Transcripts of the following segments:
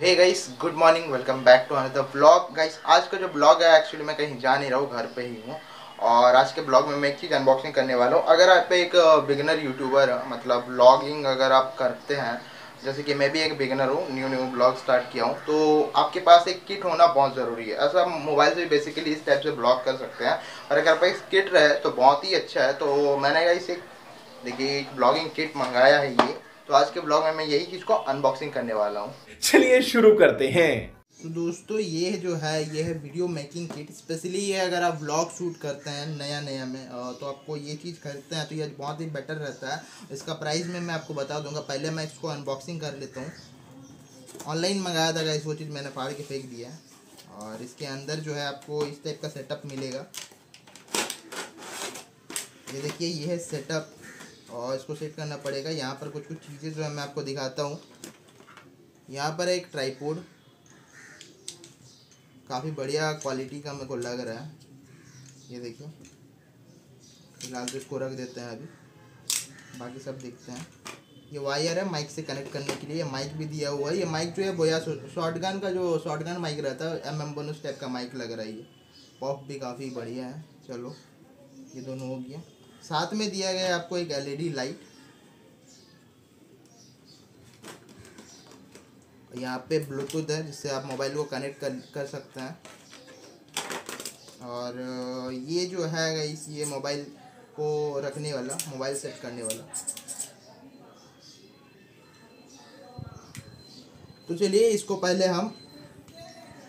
Hey guys good morning welcome back to another blog guys आज का जो blog है एक्चुअली मैं कहीं जा नहीं रहा हूँ, घर पे ही हूँ। और आज के ब्लॉग में मैं एक चीज़ अनबॉक्सिंग करने वाला हूँ। अगर आप एक बिगनर यूट्यूबर मतलब ब्लॉगिंग अगर आप करते हैं, जैसे कि मैं भी एक बिगनर हूँ न्यू न्यू ब्लॉग स्टार्ट किया हूँ तो आपके पास एक किट होना बहुत ज़रूरी है। ऐसा मोबाइल से बेसिकली इस टाइप से ब्लॉग कर सकते हैं। और अगर आपका किट रहे तो बहुत ही अच्छा है। तो मैंने इसे देखिए, एक ब्लॉगिंग किट मंगाया है ये। तो आज के ब्लॉग में मैं यही चीज़ को अनबॉक्सिंग करने वाला हूँ। चलिए शुरू करते हैं। तो दोस्तों ये जो है ये है वीडियो मेकिंग किट स्पेशली ये अगर आप ब्लॉग शूट करते हैं नया नया में तो आपको ये चीज़ खरीदते हैं तो ये बहुत ही बेटर रहता है। इसका प्राइस में मैं आपको बता दूँगा। पहले मैं इसको अनबॉक्सिंग कर लेता हूँ। ऑनलाइन मंगाया था इस वो चीज़ मैंने फाड़ के फेंक दिया है। और इसके अंदर जो है आपको इस टाइप का सेटअप मिलेगा। ये देखिए ये है सेटअप और इसको सेट करना पड़ेगा। यहाँ पर कुछ कुछ चीज़ें जो है मैं आपको दिखाता हूँ। यहाँ पर एक ट्राईपोड काफ़ी बढ़िया क्वालिटी का मेरे को लग रहा है। ये देखिए। फ़िलहाल तो इसको रख देते हैं अभी। बाकी सब देखते हैं। ये वायर है माइक से कनेक्ट करने के लिए। ये माइक भी दिया हुआ है। ये माइक जो है बोया शॉर्ट गन का जो शॉर्ट गन माइक रहता है एम एम बोनस टाइप का माइक लग रहा है ये। पॉप भी काफ़ी बढ़िया है। चलो। ये दोनों हो गया। साथ में दिया गया आपको एक एलईडी लाइट यहाँ पे ब्लूटूथ है, जिससे आप मोबाइल को कनेक्ट कर कर सकते हैं। और ये जो है इस ये मोबाइल को रखने वाला मोबाइल सेट करने वाला। तो चलिए, इसको पहले हम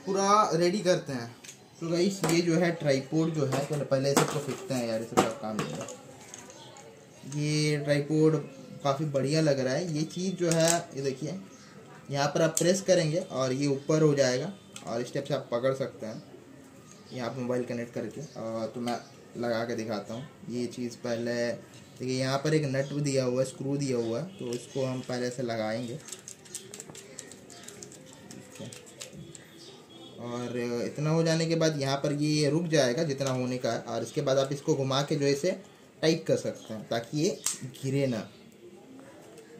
पूरा रेडी करते हैं। तो गाइस ये जो है ट्राईपोर्ड जो है, पहले इसे तो फिकते हैं यार, इसे काम नहीं है। ये ट्राईपोड काफ़ी बढ़िया लग रहा है। ये चीज़ जो है, ये देखिए, यहाँ पर आप प्रेस करेंगे और ये ऊपर हो जाएगा और इस टाइप से आप पकड़ सकते हैं। यहाँ पर मोबाइल कनेक्ट करके, और तो मैं लगा के दिखाता हूँ। ये चीज़ पहले, देखिए, यहाँ पर एक नट दिया हुआ है स्क्रू दिया हुआ है तो इसको हम पहले से लगाएँगे। और इतना हो जाने के बाद यहाँ पर ये रुक जाएगा जितना होने का है। और इसके बाद आप इसको घुमा के जो इसे टाइट कर सकते हैं, ताकि ये गिरे ना।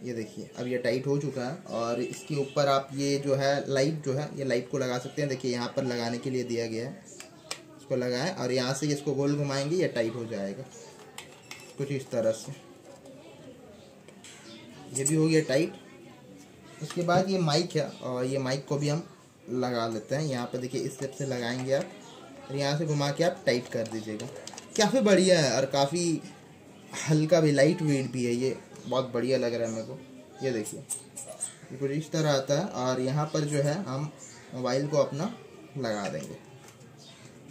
ये देखिए, अब ये टाइट हो चुका है, और इसके ऊपर आप ये जो है लाइट जो है, ये लाइट को लगा सकते हैं। देखिए, यहाँ पर लगाने के लिए दिया गया है, इसको लगाएँ, और यहाँ से इसको गोल घुमाएँगे, ये टाइट हो जाएगा, कुछ इस तरह से। ये भी हो गया टाइट। उसके बाद ये माइक है, और ये माइक को भी हम लगा लेते हैं। यहाँ पर देखिए, इस स्टेप से लगाएँगे आप, और यहाँ से घुमा के आप टाइट कर दीजिएगा। काफ़ी बढ़िया है और काफ़ी हल्का भी लाइट वेट भी है ये। बहुत बढ़िया लग रहा है मेरे को। ये देखिए। कुछ इस तरह आता है और यहाँ पर जो है, हम मोबाइल को अपना लगा देंगे।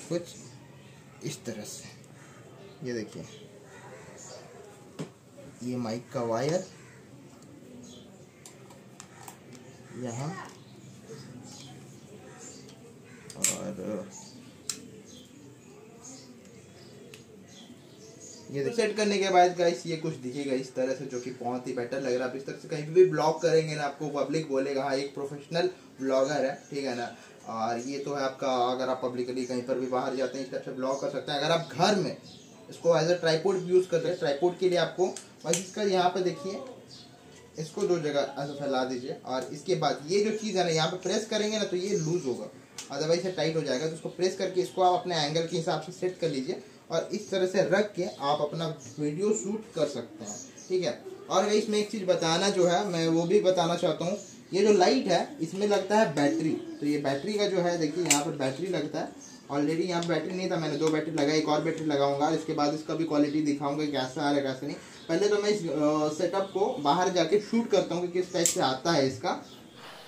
कुछ इस तरह से। ये देखिए। ये माइक का वायर यहाँ। और ये सेट करने के बाद गाइस ये कुछ दिखेगा इस तरह से जो कि बहुत ही बेटर लग रहा है। आप इस तरह से कहीं भी ब्लॉग करेंगे ना, आपको पब्लिक बोलेगा हाँ एक प्रोफेशनल ब्लॉगर है। ठीक है ना? और ये तो है आपका, अगर आप पब्लिकली कहीं पर भी बाहर जाते हैं, इस तरह से ब्लॉग कर सकते हैं। अगर आप घर में इसको एज अ ट्राईपोर्ड यूज़ करते हैं ट्राईपोर्ट के लिए आपको, बस इसका यहाँ पर देखिए, इसको दो जगह ऐसा फैला दीजिए। और इसके बाद ये जो चीज़ है ना, यहाँ पे प्रेस करेंगे ना तो ये लूज होगा। अदरवाइज़ टाइट हो जाएगा। तो इसको प्रेस करके इसको आप अपने एंगल के हिसाब से सेट कर लीजिए। और इस तरह से रख के आप अपना वीडियो शूट कर सकते हैं, ठीक है? और इसमें एक चीज़ बताना जो है, मैं वो भी बताना चाहता हूँ। ये जो लाइट है, इसमें लगता है बैटरी तो ये बैटरी का जो है, देखिए, यहाँ पर बैटरी लगता है। ऑलरेडी यहाँ बैटरी नहीं था, मैंने दो बैटरी लगाई एक और बैटरी लगाऊँगा। इसके बाद इसका भी क्वालिटी दिखाऊँगा कैसा आ रहा है, कैसा नहीं। पहले तो मैं इस सेटअप को बाहर जाके शूट करता हूँ कि किस टाइप से आता है इसका।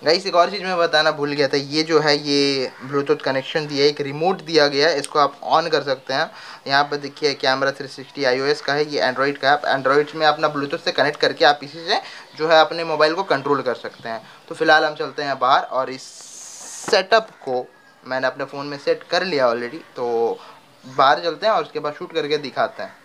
गाइस एक और चीज़ मैं बताना भूल गया था। ये जो है, ये ब्लूटूथ कनेक्शन दिया है एक रिमोट दिया गया है, इसको आप ऑन कर सकते हैं। यहाँ पर देखिए कैमरा 360 सिक्सटी आई का है, ये एंड्रॉइड का है। एंड्रॉइड में अपना ब्लूटूथ से कनेक्ट करके आप इसी से जो है अपने मोबाइल को कंट्रोल कर सकते हैं। तो फ़िलहाल हम चलते हैं बाहर और इस सेटअप को मैंने अपने फ़ोन में सेट कर लिया ऑलरेडी तो बाहर चलते हैं और उसके बाद शूट करके दिखाते हैं।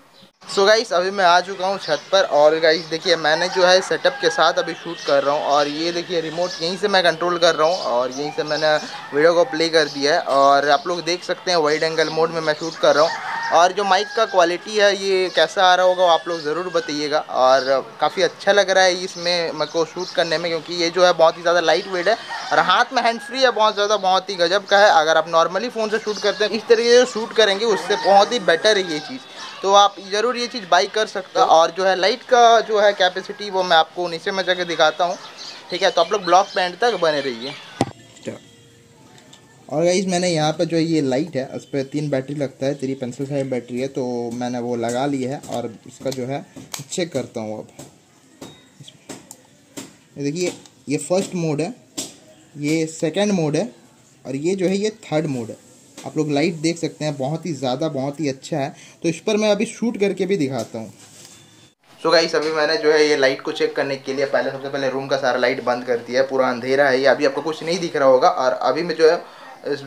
सो so गाइस अभी मैं आ चुका हूँ छत पर और गाइस देखिए, मैंने जो है सेटअप के साथ अभी शूट कर रहा हूँ और ये देखिए रिमोट यहीं से मैं कंट्रोल कर रहा हूँ और यहीं से मैंने वीडियो को प्ले कर दिया है और आप लोग देख सकते हैं वाइड एंगल मोड में मैं शूट कर रहा हूँ और जो माइक का क्वालिटी है, ये कैसा आ रहा होगा आप लोग ज़रूर बताइएगा और काफ़ी अच्छा लग रहा है इसमें मेरे को शूट करने में क्योंकि ये जो है बहुत ही ज़्यादा लाइट वेट है और हाथ में हैंड फ्री है, बहुत ज़्यादा, बहुत ही गजब का है। अगर आप नॉर्मली फ़ोन से शूट करते हैं, इस तरीके से शूट करेंगे, उससे बहुत ही बेटर है ये चीज़। तो आप ज़रूर ये चीज़ बाई कर सकते हो। और जो है लाइट का जो है कैपेसिटी वो मैं आपको नीचे में जाकर दिखाता हूँ। ठीक है तो आप लोग ब्लॉक पैंट तक बने रहिए। और गाइज़ मैंने यहाँ पर जो ये लाइट है, उस पर तीन बैटरी लगता है। तेरी पेंसिल साइड बैटरी है तो मैंने वो लगा ली है और इसका जो है चेक करता हूँ अब। देखिए, ये फ़र्स्ट मोड है, ये सेकंड मोड है, और ये जो है ये थर्ड मोड है। आप लोग लाइट देख सकते हैं, बहुत ही ज़्यादा, बहुत ही अच्छा है। तो इस पर मैं अभी शूट करके भी दिखाता हूँ। सो so गाइस अभी मैंने जो है ये लाइट को चेक करने के लिए पहले, सबसे पहले रूम का सारा लाइट बंद कर दिया है, पूरा अंधेरा है। ये अभी आपको कुछ नहीं दिख रहा होगा, और अभी मैं जो है, इस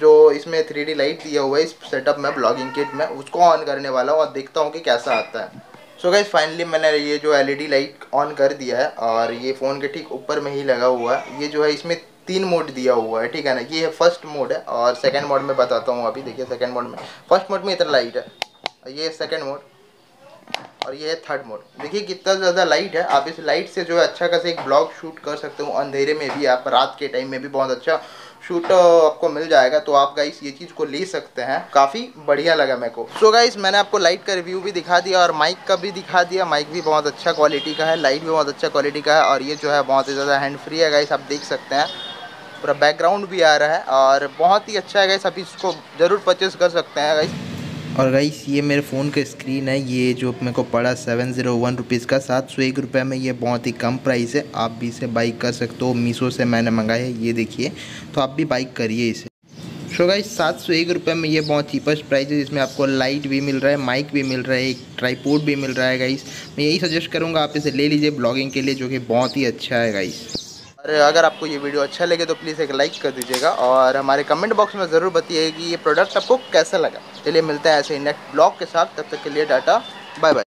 जो इसमें थ्री लाइट दिया हुआ है, इस सेटअप में ब्लॉगिंग किट में, उसको ऑन करने वाला हूँ, और देखता हूँ कि कैसा आता है। सो गाइज़ फाइनली मैंने ये जो एलईडी लाइट ऑन कर दिया है, और ये फ़ोन के ठीक ऊपर में ही लगा हुआ है। ये जो है इसमें तीन मोड दिया हुआ है, ठीक है ना? ये है फ़र्स्ट मोड है और सेकंड मोड में बताता हूँ अभी। देखिए सेकंड मोड में। फ़र्स्ट मोड में इतना लाइट है। ये सेकंड मोड और ये है थर्ड मोड देखिए, कितना ज़्यादा लाइट है। आप इस लाइट से जो है अच्छा खासा एक ब्लॉग शूट कर सकते हो। अंधेरे में भी आप, रात के टाइम में भी बहुत अच्छा शूट आपको मिल जाएगा। तो आप गाइस ये चीज़ को ले सकते हैं। काफ़ी बढ़िया लगा मेरे को। सो so गाइस मैंने आपको लाइट का रिव्यू भी दिखा दिया और माइक का भी दिखा दिया। माइक भी बहुत अच्छा क्वालिटी का है लाइट भी बहुत अच्छा क्वालिटी का है और ये जो है बहुत ही ज़्यादा हैंड फ्री है गाइस आप देख सकते हैं। पूरा बैकग्राउंड भी आ रहा है और बहुत ही अच्छा है गाइस आप इसको ज़रूर परचेज़ कर सकते हैं गाइस और गाइस ये मेरे फ़ोन का स्क्रीन है, ये जो मेरे को पड़ा सेवन ज़ीरो वन रुपीज़ का, सात सौ एक रुपये में ये बहुत ही कम प्राइस है। आप भी इसे बाइक कर सकते हो, मीशो से मैंने मंगाया है, ये देखिए। तो आप भी बाइक करिए इसे। सो गाइस सात सौ एक रुपये में ये बहुत चीपेस्ट प्राइस है, जिसमें आपको लाइट भी मिल रहा है माइक भी मिल रहा है, एक ट्राईपोर्ट भी मिल रहा है गाइस मैं यही सजेस्ट करूँगा, आप इसे ले लीजिए ब्लॉगिंग के लिए, जो कि बहुत ही अच्छा है गाइस और अगर आपको ये वीडियो अच्छा लगे तो प्लीज़ एक लाइक कर दीजिएगा और हमारे कमेंट बॉक्स में ज़रूर बताइए कि ये प्रोडक्ट आपको कैसा लगा। चलिए मिलते हैं ऐसे नेक्स्ट ब्लॉग के साथ, तब तक के लिए डाटा बाय बाय